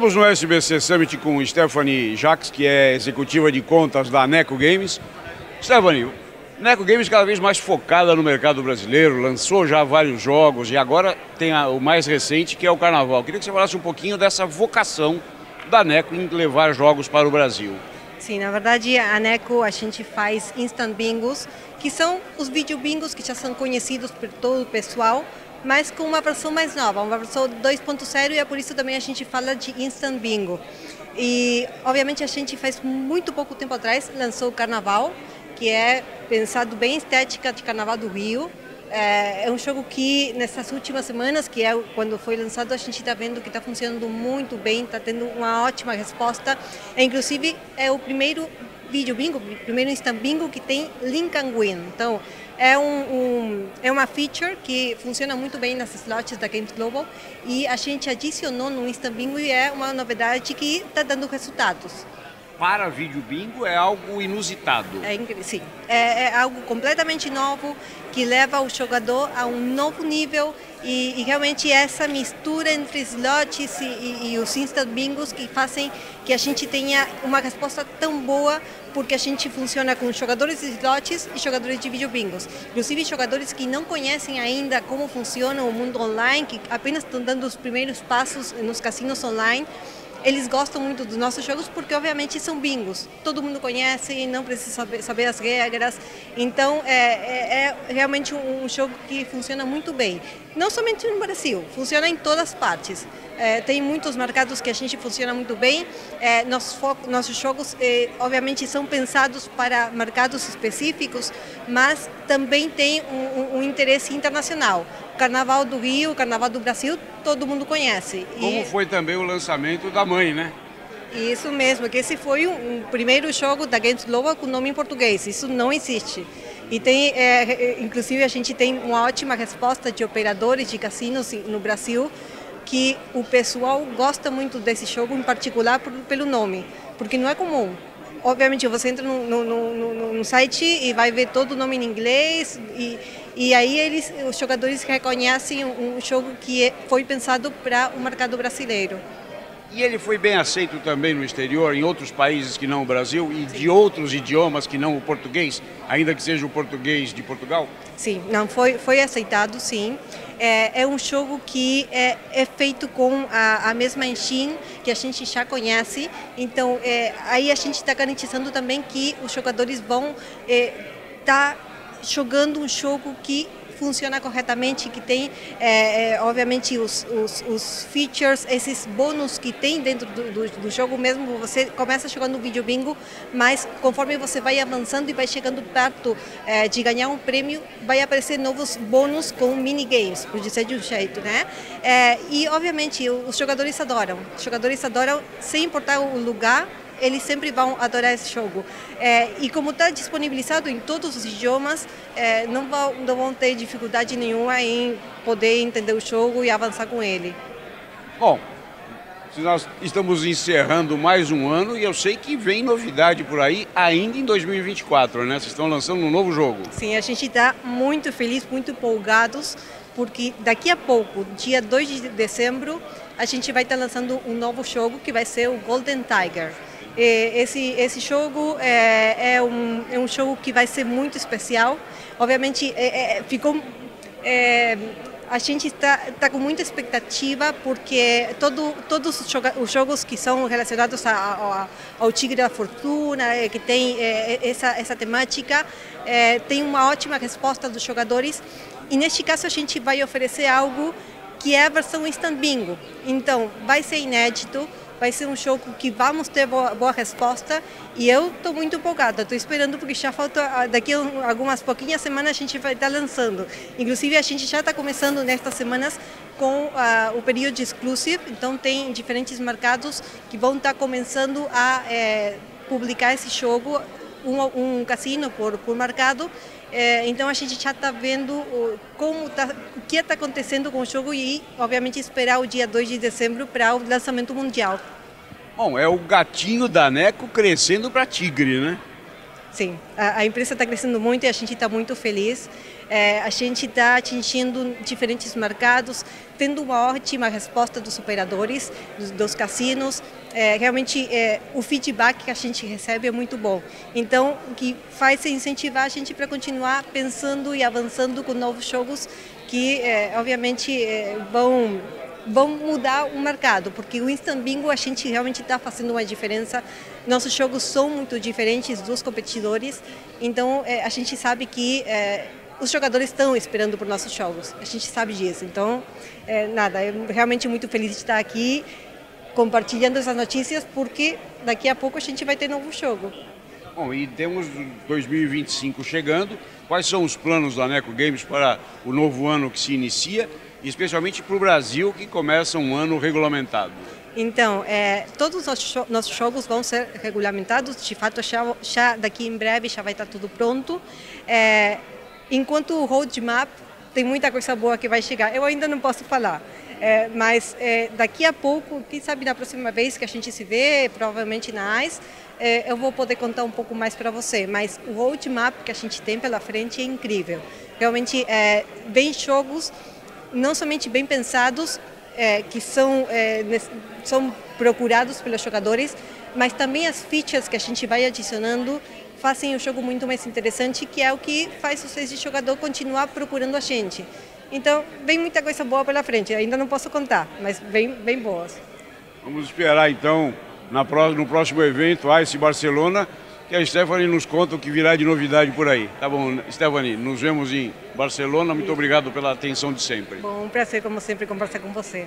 Estamos no SBC Summit com Stephanie Jacques, que é executiva de contas da Neco Games. Stephanie, Neco Games cada vez mais focada no mercado brasileiro, lançou já vários jogos e agora tem a, o mais recente que é o Carnaval. Queria que você falasse um pouquinho dessa vocação da Neco em levar jogos para o Brasil. Sim, na verdade a Neco a gente faz instant bingos, que são os vídeo bingos que já são conhecidos por todo o pessoal, mas com uma versão mais nova, uma versão 2.0 e é por isso também a gente fala de instant bingo. E obviamente a gente faz muito pouco tempo atrás lançou o Carnaval, que é pensado bem estética de Carnaval do Rio. É, é um jogo que nessas últimas semanas, que é quando foi lançado, a gente está vendo que está funcionando muito bem, está tendo uma ótima resposta. É, inclusive é o primeiro vídeo bingo, primeiro instant bingo que tem link and win. Então é, um, um, é uma feature que funciona muito bem nas slots da Games Global e a gente adicionou no instant bingo e é uma novidade que está dando resultados para vídeo bingo é algo inusitado. É, sim, é, é, algo completamente novo que leva o jogador a um novo nível e, e realmente essa mistura entre slots e, e, e, os instant bingos que fazem que a gente tenha uma resposta tão boa porque a gente funciona com jogadores de slots e jogadores de vídeo bingos. Inclusive jogadores que não conhecem ainda como funciona o mundo online, que apenas estão dando os primeiros passos nos cassinos online eles gostam muito dos nossos jogos porque, obviamente, são bingos. Todo mundo conhece, não precisa saber, saber as regras. Então, é, é, é, realmente um jogo que funciona muito bem. Não somente no Brasil, funciona em todas as partes. É, tem muitos mercados que a gente funciona muito bem. É, nossos, nossos jogos, é, obviamente, são pensados para mercados específicos, mas também tem um, um interesse internacional. Carnaval do Rio, Carnaval do Brasil, todo mundo conhece. Como e... foi também o lançamento da mãe, né? Isso mesmo, que esse foi o um, um primeiro jogo da Games Global com nome em português. Isso não existe. E tem, é, inclusive, a gente tem uma ótima resposta de operadores de cassinos no Brasil que o pessoal gosta muito desse jogo, em particular por, pelo nome, porque não é comum obviamente você entra no, no, no, no, site e vai ver todo o nome em inglês e, e aí eles, os jogadores reconhecem um jogo que é, foi pensado para o mercado brasileiro. E ele foi bem aceito também no exterior, em outros países que não o Brasil e Sim. de outros idiomas que não o português, ainda que seja o português de Portugal? Sim, não foi foi aceitado, sim. É, é um jogo que é, é feito com a, a, mesma engine que a gente já conhece. Então, é, aí a gente está garantizando também que os jogadores vão estar é, tá jogando um jogo que funciona corretamente, que tem, é, é, obviamente, os, os, os, features, esses bônus que tem dentro do, do, do, jogo mesmo. Você começa jogando vídeo bingo, mas conforme você vai avançando e vai chegando perto é, de ganhar um prêmio, vai aparecer novos bônus com minigames, por dizer de um jeito, né? É, e, obviamente, os jogadores adoram. Os jogadores adoram, sem importar o lugar, eles sempre vão adorar esse jogo. É, e como está disponibilizado em todos os idiomas, é, não, vão, não vão ter dificuldade nenhuma em poder entender o jogo e avançar com ele. Bom, nós estamos encerrando mais um ano e eu sei que vem novidade por aí ainda em 2024, né? Vocês estão lançando um novo jogo. Sim, a gente está muito feliz, muito empolgados, porque daqui a pouco, dia 2 de dezembro, a gente vai estar lançando um novo jogo que vai ser o Golden Tiger. Esse, esse jogo é, é, um, é um jogo que vai ser muito especial. Obviamente, é, é, ficou. É, a gente está tá com muita expectativa porque todo, todos os jogos que são relacionados a, a, ao Tigre da Fortuna, é, que tem é, essa, essa temática, tem uma ótima resposta dos jogadores. E neste caso, a gente vai oferecer algo que é a versão Instant Bingo. Então, vai ser inédito vai ser um jogo que vamos ter boa, boa resposta e eu estou muito empolgada. Estou esperando porque já falta ah, daqui algumas pouquinhas semanas a gente vai estar tá lançando. Inclusive a gente já está começando nestas semanas com uh, o período exclusive. Então tem diferentes mercados que vão estar tá começando a é, publicar esse jogo um, um cassino por, por mercado. É, então a gente já está vendo como tá, o que está acontecendo com o jogo e, obviamente, esperar o dia 2 de dezembro para o lançamento mundial. Bom, é o gatinho da Neco crescendo para tigre, né? Sim, a, a empresa está crescendo muito e a gente está muito feliz. É, a gente está atingindo diferentes mercados, tendo uma ótima resposta dos operadores, dos, dos cassinos. É, realmente, é, o feedback que a gente recebe é muito bom. Então, o que faz é incentivar a gente para continuar pensando e avançando com novos jogos que, é, obviamente, é, vão vão mudar o mercado, porque o Instant Bingo a gente realmente está fazendo uma diferença. Nossos jogos são muito diferentes dos competidores, então é, a gente sabe que é, os jogadores estão esperando por nossos jogos, a gente sabe disso. Então, é, nada, eu realmente muito feliz de estar aqui compartilhando essas notícias, porque daqui a pouco a gente vai ter novo jogo. Bom, e temos 2025 chegando. Quais são os planos da Neco Games para o novo ano que se inicia? Especialmente para o Brasil, que começa um ano regulamentado? Então, é, todos os nossos jogos vão ser regulamentados, de fato, já, já, daqui em breve já vai estar tudo pronto. É, enquanto o roadmap, tem muita coisa boa que vai chegar. Eu ainda não posso falar, é, mas é, daqui a pouco, quem sabe na próxima vez que a gente se vê, provavelmente na AIS, é, eu vou poder contar um pouco mais para você. Mas o roadmap que a gente tem pela frente é incrível. Realmente, é, vem jogos não somente bem pensados, é, que são, é, são procurados pelos jogadores, mas também as fichas que a gente vai adicionando fazem o jogo muito mais interessante, que é o que faz vocês de jogador continuar procurando a gente. Então, vem muita coisa boa pela frente, ainda não posso contar, mas bem, bem boas. Vamos esperar então na, no próximo evento, Ice Barcelona, que a Stephanie nos conta o que virá de novidade por aí. Tá bom, Stephanie, nos vemos em Barcelona. Muito obrigado pela atenção de sempre. Bom, um prazer, como sempre, conversar com você.